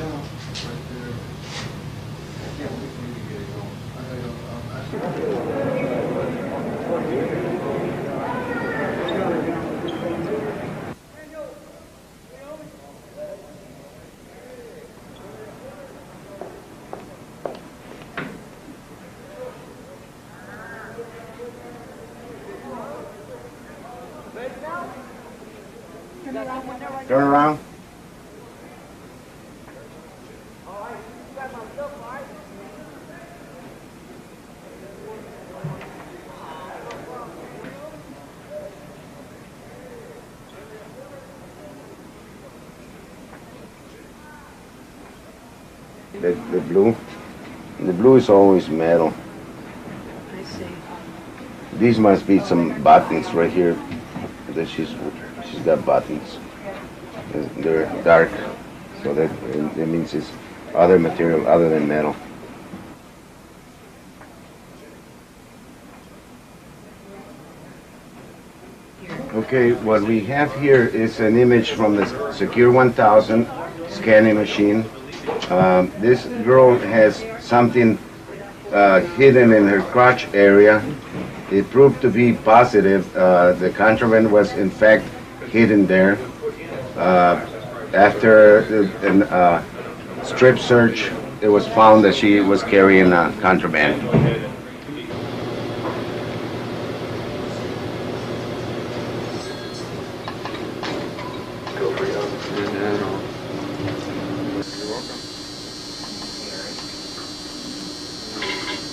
shop right there. I can't wait for you to get it going. I gotta, um, I- Turn around. The, the blue, the blue is always metal. I see. These must be some buttons right here. That she's she's got buttons. They're dark, so that that means it's other material other than metal. Okay, what we have here is an image from the Secure 1000 scanning machine. Um, this girl has something uh, hidden in her crotch area. It proved to be positive. Uh, the contraband was in fact hidden there. Uh, after a uh, strip search, it was found that she was carrying contraband. Go for it.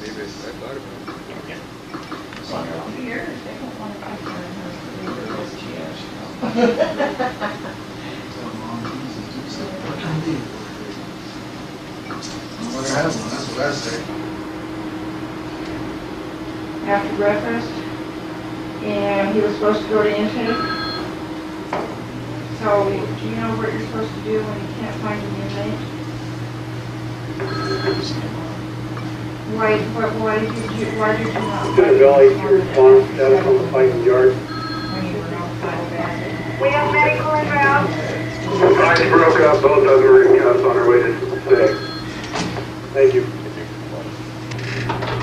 Maybe I thought about it. Mother has one, that's what I say. after breakfast, and he was supposed to go to intake. So, do you know what you're supposed to do when you can't find an inmate? Why, what, why did you, why did you not? The valley to respond to on the fighting yard. When you were notified of that? We have medical en route. Lines broke up, both of them are in cuffs on their way to stay. Thank you.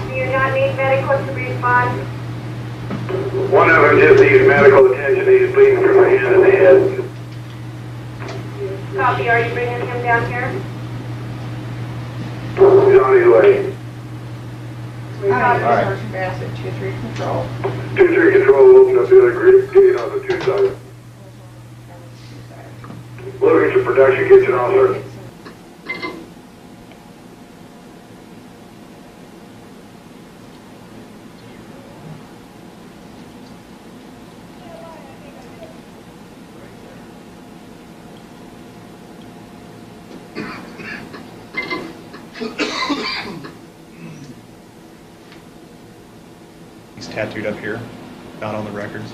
Do you not need medical to respond? One of them just needs medical attention, he's bleeding from the hand and the head. Copy, are you bringing him down here? He's on his way. Hi, right. Sergeant Bassett, two, three, control. Two, three control, open up the other gate gate on the two side. Looking for production kitchen officer. Tattooed up here, not on the records.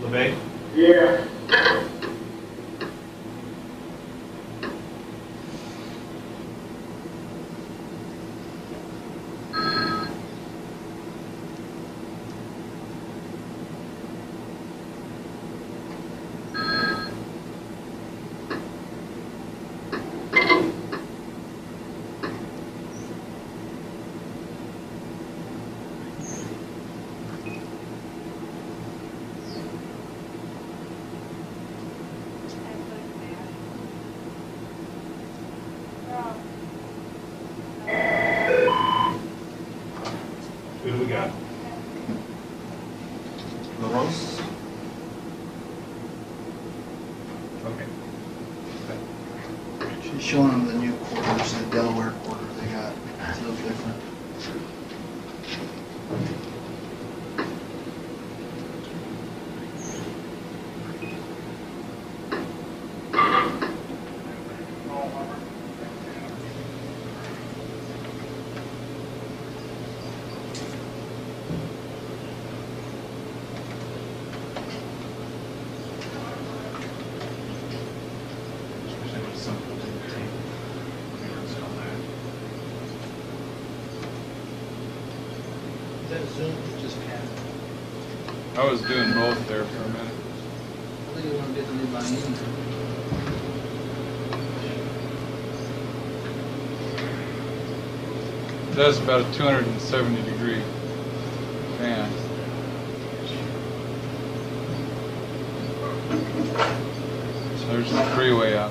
LeVay? Yeah. Who do we got? LaRose? Okay. She's showing them the new quarters, the Delaware quarter they got. It's a little different. that Zoom just passed? I was doing both there for a minute. I think you want to get the new line in. That's about a 270 degree fan. So there's the freeway out.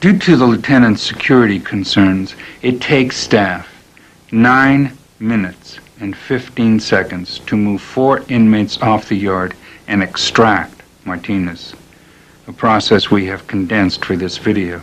Due to the lieutenant's security concerns, it takes staff nine minutes and 15 seconds to move four inmates off the yard and extract Martinez, a process we have condensed for this video.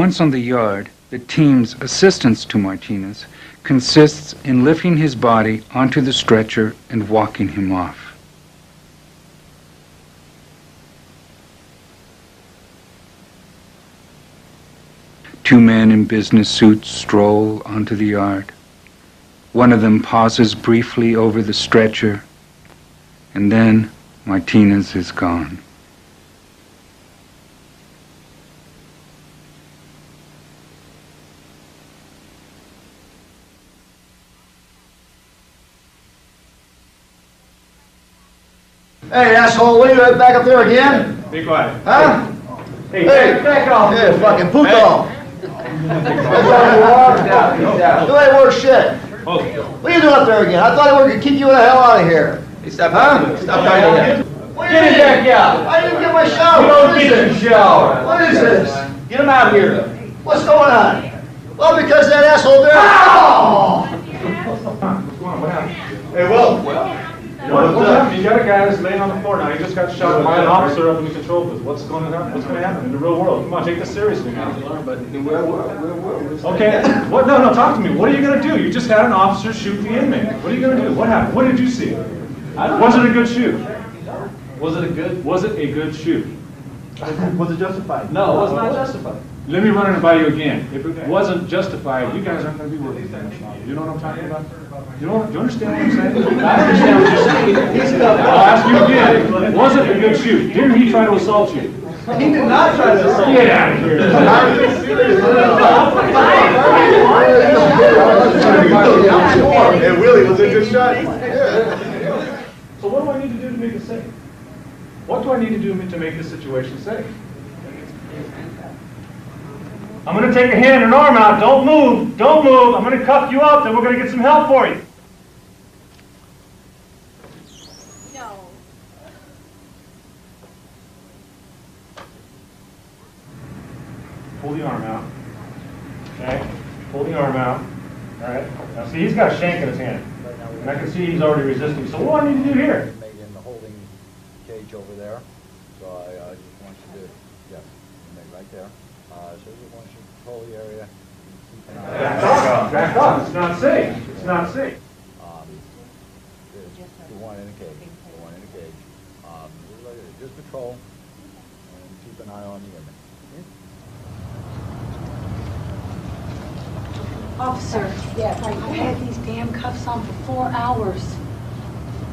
Once on the yard, the team's assistance to Martinez consists in lifting his body onto the stretcher and walking him off. Two men in business suits stroll onto the yard. One of them pauses briefly over the stretcher, and then Martinez is gone. Hey, asshole, what are you back up there again? Be quiet. Huh? Hey, Hey, back off. Hey, fucking puto. You ain't worth shit. Oh, What are you doing up there again? I thought I would keep you the hell out of here. Hey, stop Huh? Stop talking to him. What do you mean? out. I didn't get my shower. You don't is get your shower. What is this? Get him out of here. What's going on? Well, because that asshole there. Ow! Hey, Will. What, what's happening? You got a guy that's laying on the floor now. He just got shot by an officer up in the control booth. What's going to happen? What's going to happen in the real world? Come on, take this seriously now. But okay. What? No, no. Talk to me. What are you going to do? You just had an officer shoot the inmate. What are you going to do? What happened? What did you see? Was it a good shoot? Was it a good? Was it a good shoot? Was it justified? No, it was not justified. Let me run it by you again. If it wasn't justified, you guys aren't going to be working for us now. You know what I'm talking about? You know, do you understand what I'm saying? I understand what you're saying. I'll ask you again. Was it a good shoot? Didn't he try to assault you? He did not try to assault. you. Get out of here. and Willie, was it a good shot? So what do I need to do to make it safe? What do I need to do to make this situation safe? I'm gonna take a hand and arm out. Don't move. Don't move. I'm gonna cuff you up, then we're gonna get some help for you. No. Pull the arm out. Okay? Pull the arm out. All right? Now see, he's got a shank in his hand. And I can see he's already resisting. So what do I need to do here? made in the holding cage over there. So I uh, just want you to, yes, made right there. Uh, so just want you to control the area. keep an eye Back off. Back off. It's not safe. It's not safe. Um, there's the one in a cage, the one in a cage. Um, just look at it, just patrol and keep an eye on the inmate. Officer, yeah, I've had these damn cuffs on for four hours.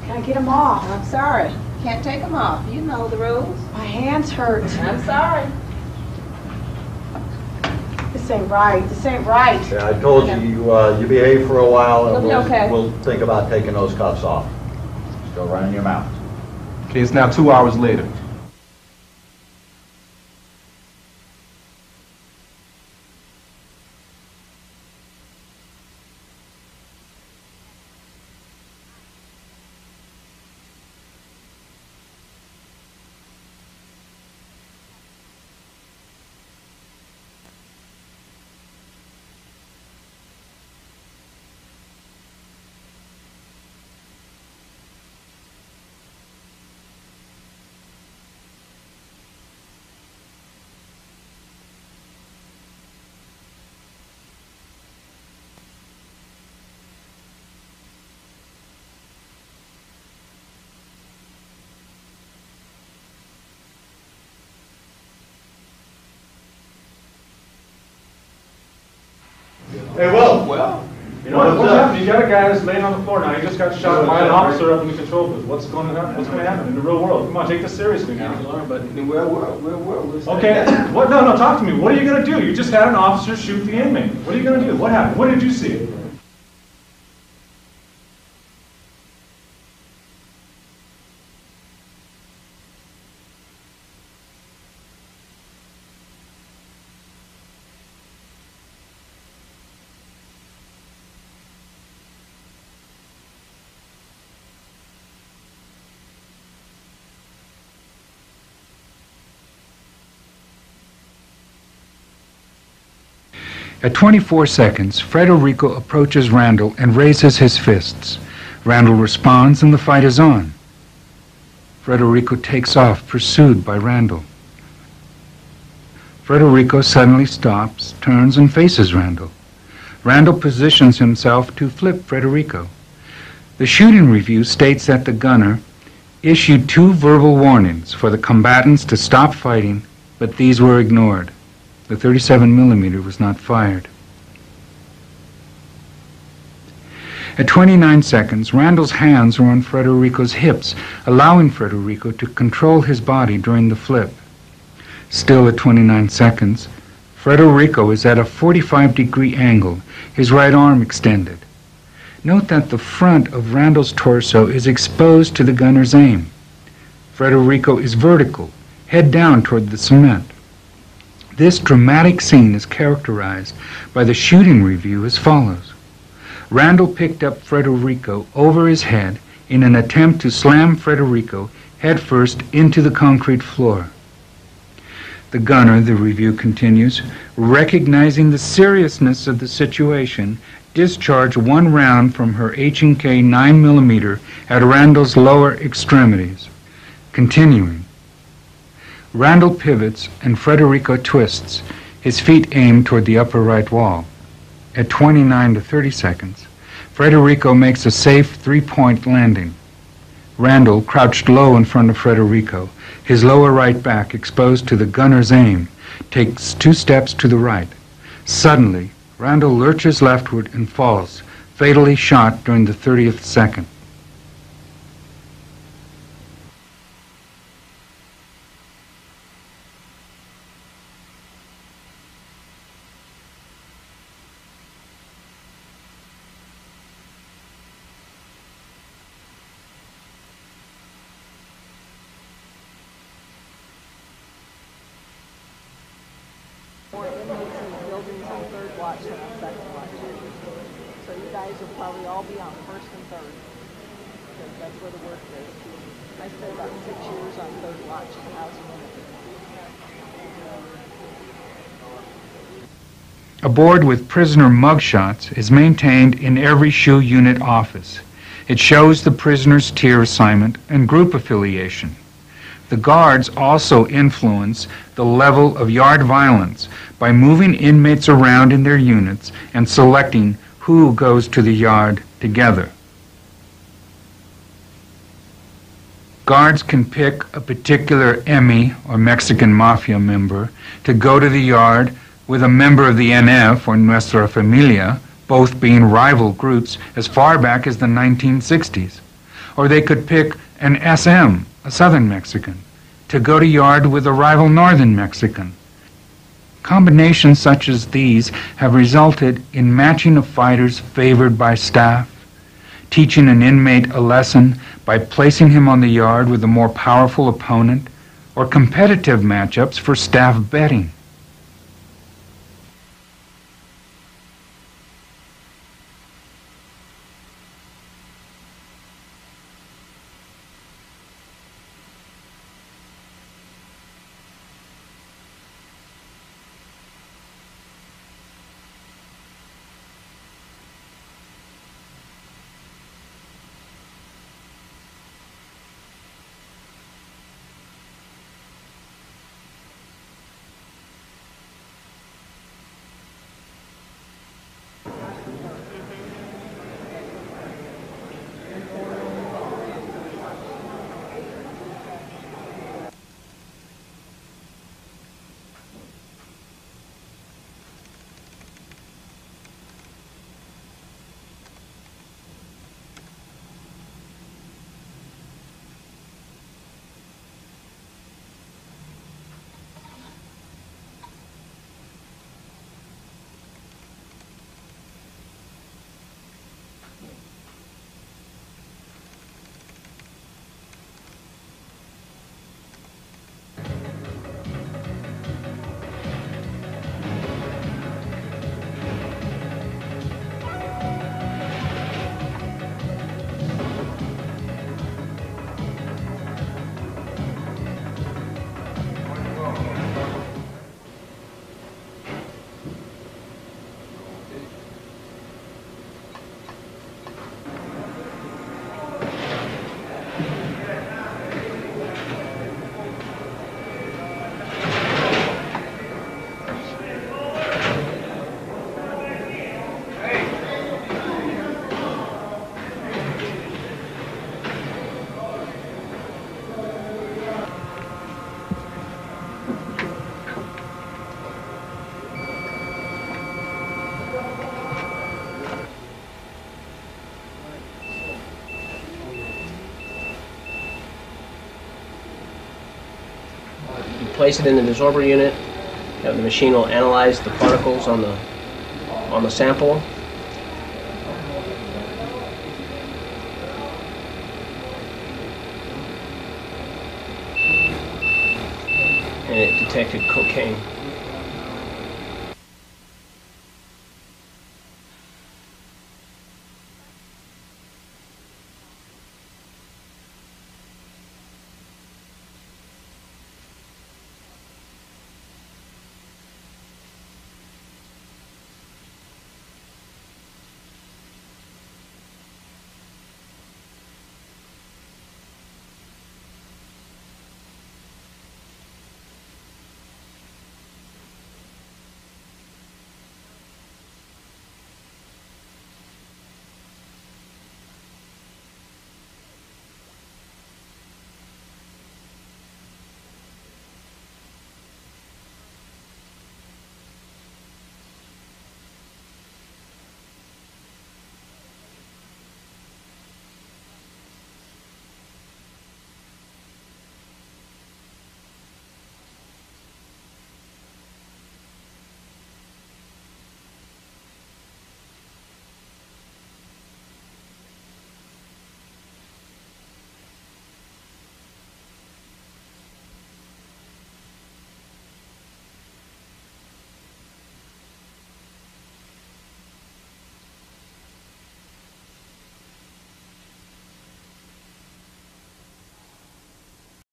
Can I get them off? I'm sorry. Can't take them off. You know the rules. My hands hurt. I'm sorry. This ain't right. This ain't right. Yeah, I told you, you, uh, you behave for a while and You'll okay. we'll, we'll think about taking those cuffs off. Still running your mouth. Okay, it's now two hours later. Hey, Will. Well, You know, what's happening? You got a guy that's laying on the floor now. He just got shot by an officer up in the control booth. What's going to happen? What's going to happen in the real world? Come on, take this seriously now. but in the real world, real world, Okay, what, no, no, talk to me. What are you gonna do? You just had an officer shoot the inmate. What are you gonna do? What happened? What did you see? At 24 seconds, Frederico approaches Randall and raises his fists. Randall responds and the fight is on. Frederico takes off, pursued by Randall. Frederico suddenly stops, turns, and faces Randall. Randall positions himself to flip Frederico. The shooting review states that the gunner issued two verbal warnings for the combatants to stop fighting, but these were ignored. The 37 millimeter was not fired. At 29 seconds, Randall's hands were on Frederico's hips, allowing Frederico to control his body during the flip. Still at 29 seconds, Frederico is at a 45 degree angle, his right arm extended. Note that the front of Randall's torso is exposed to the gunner's aim. Frederico is vertical, head down toward the cement. This dramatic scene is characterized by the shooting review as follows. Randall picked up Frederico over his head in an attempt to slam Frederico headfirst into the concrete floor. The gunner, the review continues, recognizing the seriousness of the situation, discharged one round from her H&K 9mm at Randall's lower extremities. Continuing, Randall pivots and Frederico twists, his feet aimed toward the upper right wall. At 29 to 30 seconds, Frederico makes a safe three-point landing. Randall, crouched low in front of Frederico, his lower right back exposed to the gunner's aim, takes two steps to the right. Suddenly, Randall lurches leftward and falls, fatally shot during the 30th second. More inmates in the buildings on third watch than on second watch. So you guys will probably all be on first and third. Because that's where the work is. I spent about six years on third watch in housing unit. A board with prisoner mugshots is maintained in every SHU unit office. It shows the prisoner's tier assignment and group affiliation. The guards also influence the level of yard violence by moving inmates around in their units and selecting who goes to the yard together. Guards can pick a particular EME or Mexican mafia member to go to the yard with a member of the NF or Nuestra Familia, both being rival groups as far back as the 1960s. Or they could pick an SM, a Southern Mexican, to go to yard with a rival Northern Mexican. Combinations such as these have resulted in matching of fighters favored by staff, teaching an inmate a lesson by placing him on the yard with a more powerful opponent, or competitive matchups for staff betting. Place it in the desorber unit. The machine will analyze the particles on the, on the sample. And it detected cocaine.